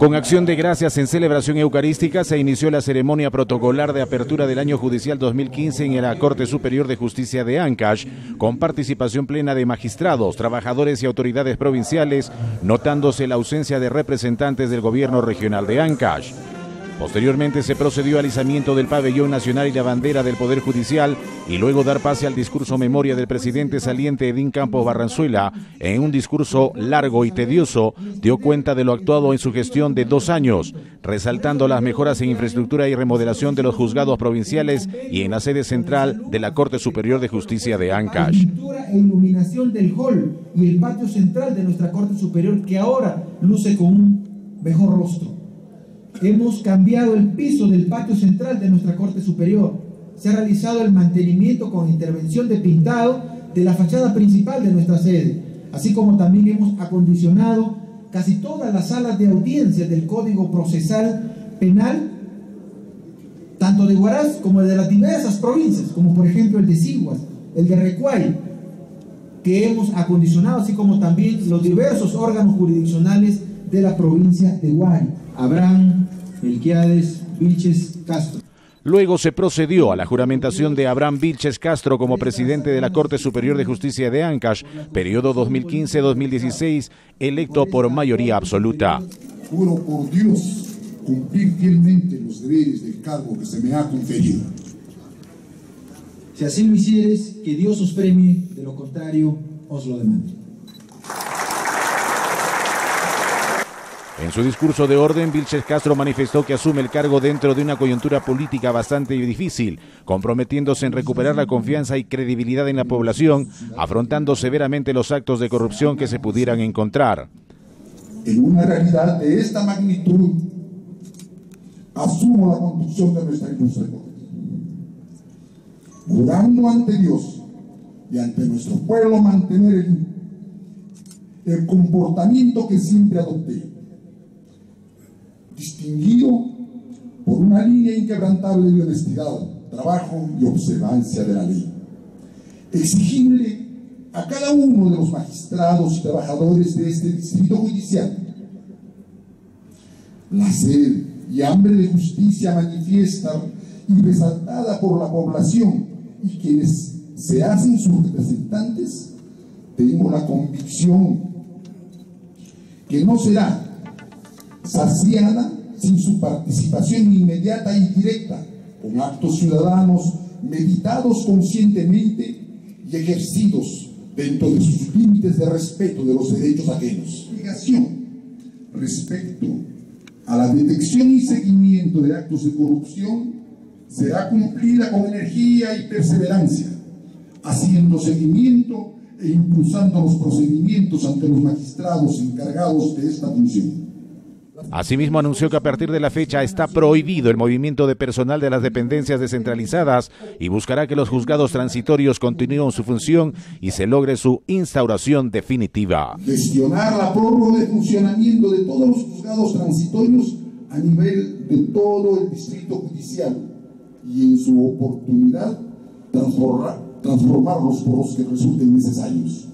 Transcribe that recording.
Con acción de gracias en celebración eucarística se inició la ceremonia protocolar de apertura del año judicial 2015 en la Corte Superior de Justicia de Ancash, con participación plena de magistrados, trabajadores y autoridades provinciales, notándose la ausencia de representantes del gobierno regional de Ancash. Posteriormente se procedió al izamiento del pabellón nacional y la bandera del Poder Judicial y luego dar pase al discurso memoria del presidente saliente Edín Campos Barranzuela. En un discurso largo y tedioso dio cuenta de lo actuado en su gestión de dos años, resaltando las mejoras en infraestructura y remodelación de los juzgados provinciales y en la sede central de la Corte Superior de Justicia de Ancash. E iluminación del hall y el patio central de nuestra Corte Superior que ahora luce con un mejor rostro. Hemos cambiado el piso del patio central de nuestra Corte Superior. Se ha realizado el mantenimiento con intervención de pintado de la fachada principal de nuestra sede, así como también hemos acondicionado casi todas las salas de audiencia del Código Procesal Penal, tanto de Huaraz como de las diversas provincias, como por ejemplo el de Siguas, el de Recuay, que hemos acondicionado, así como también los diversos órganos jurisdiccionales de la provincia de Guay. Abraham Melquiades Vilches Castro. Luego se procedió a la juramentación de Abraham Vilches Castro como presidente de la Corte Superior de Justicia de Ancash, periodo 2015-2016, electo por mayoría absoluta. Juro por Dios cumplir fielmente los deberes del cargo que se me ha conferido. Si así lo hicieres, que Dios os premie, de lo contrario, os lo demande. En su discurso de orden, Vilches Castro manifestó que asume el cargo dentro de una coyuntura política bastante difícil, comprometiéndose en recuperar la confianza y credibilidad en la población, afrontando severamente los actos de corrupción que se pudieran encontrar. En una realidad de esta magnitud, asumo la conducción de nuestra industria jurando ante Dios y ante nuestro pueblo mantener el, el comportamiento que siempre adopté distinguido por una línea inquebrantable de honestidad, trabajo y observancia de la ley. Exigible a cada uno de los magistrados y trabajadores de este distrito judicial la sed y hambre de justicia manifiesta y resaltada por la población y quienes se hacen sus representantes, tengo la convicción que no será saciada sin su participación inmediata y directa, con actos ciudadanos meditados conscientemente y ejercidos dentro de sus límites de respeto de los derechos ajenos. Obligación respecto a la detección y seguimiento de actos de corrupción será cumplida con energía y perseverancia, haciendo seguimiento e impulsando los procedimientos ante los magistrados encargados de esta función. Asimismo, anunció que a partir de la fecha está prohibido el movimiento de personal de las dependencias descentralizadas y buscará que los juzgados transitorios continúen su función y se logre su instauración definitiva. Gestionar la prórroga de funcionamiento de todos los juzgados transitorios a nivel de todo el distrito judicial y en su oportunidad transformarlos por los que resulten necesarios.